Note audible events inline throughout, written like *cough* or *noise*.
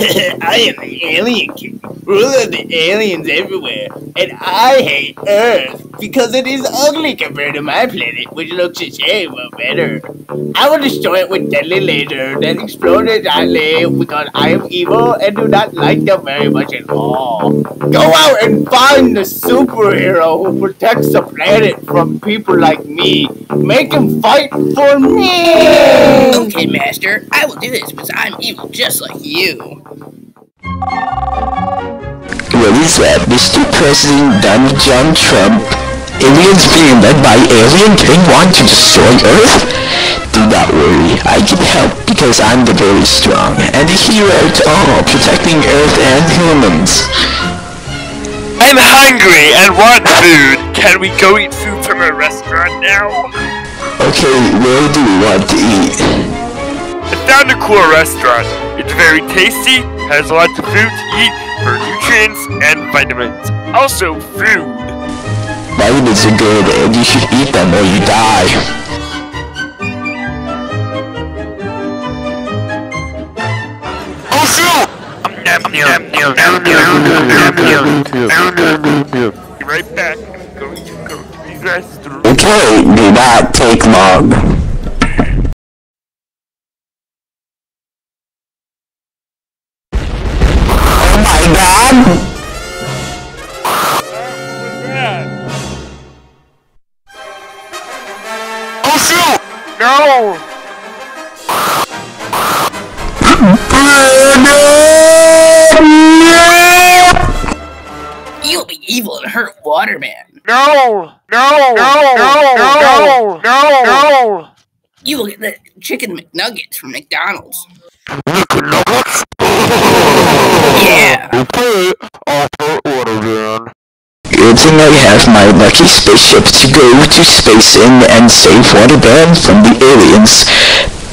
*laughs* I am the Alien King, ruler of the aliens everywhere, and I hate Earth because it is ugly compared to my planet, which looks the same but better. I will destroy it with deadly laser that explodes exactly because I am evil and do not like them very much at all. Go out and find the superhero who protects the planet from people like me. Make him fight for me! Okay, Master, I will do this because I'm evil just like you. What is that, Mr. President Donald John Trump? Aliens being led by Alien King want to destroy Earth? Do not worry, I can help because I'm the very strong and a hero to all, protecting Earth and humans. I'm hungry and want food. Can we go eat food from a restaurant now? Okay, where do we want to eat? I found a cool restaurant. It's very tasty, has lots of food to eat for nutrients and vitamins. Also, food vitamins are good and you should eat them or you die. I'm. Okay, do not take long. No! You'll be evil and hurt Waterman. No! No! No! No! No! No! No! You will get the chicken McNuggets from McDonald's. McNuggets? Yeah. Okay, I'll put order then. Thing I have my lucky spaceship to go to space in and save WaterBan from the aliens.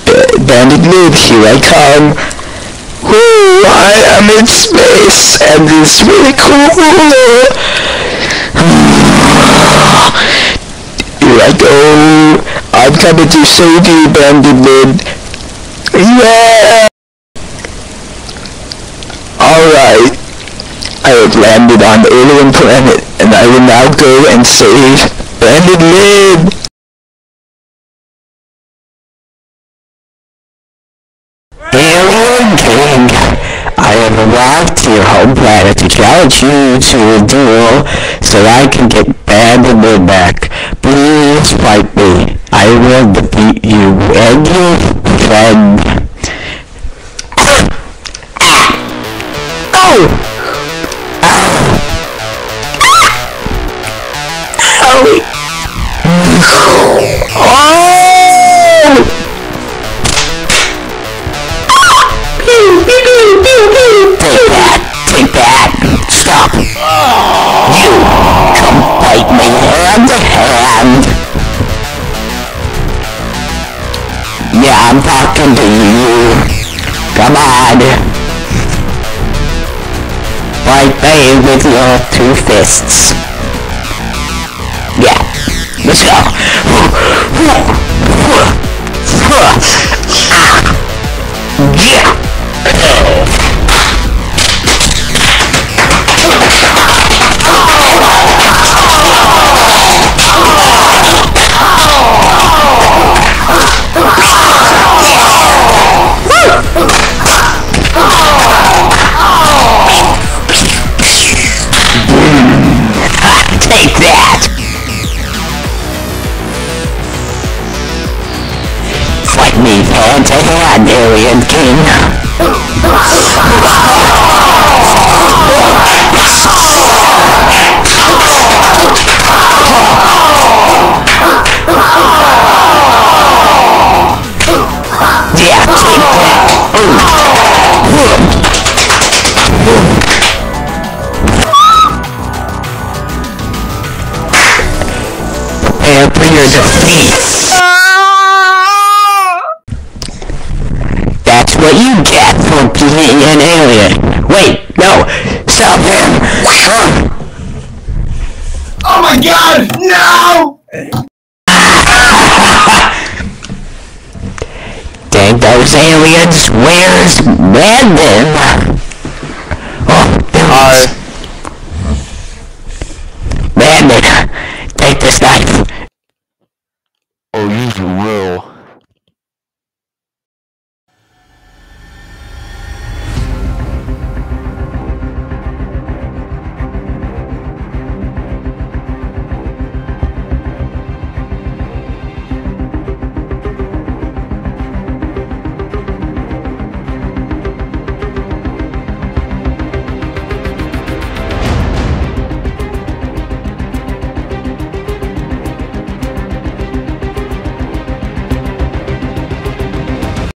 B- Bandit Lid, here I come. Woo, I am in space and it's really cool. *sighs* Here I go. I'm coming to save you, Bandit Lid. Yeah! Alright. I have landed on the alien planet, and I will now go and save Bandit Lid! Alien King, I have arrived to your home planet to challenge you to a duel so I can get Bandit Lid back. Please fight me. I will defeat you and your friend. *coughs* Oh! I'm talking to you. Come on! Fight me with your two fists. Yeah. Let's go. *laughs* Yeah. take a ride, alien king. Yeah, mm. prepare for your defeat. What you get for being an alien. Wait, no, stop him. Oh my god! No! *laughs* Dang those aliens, where's Brandon?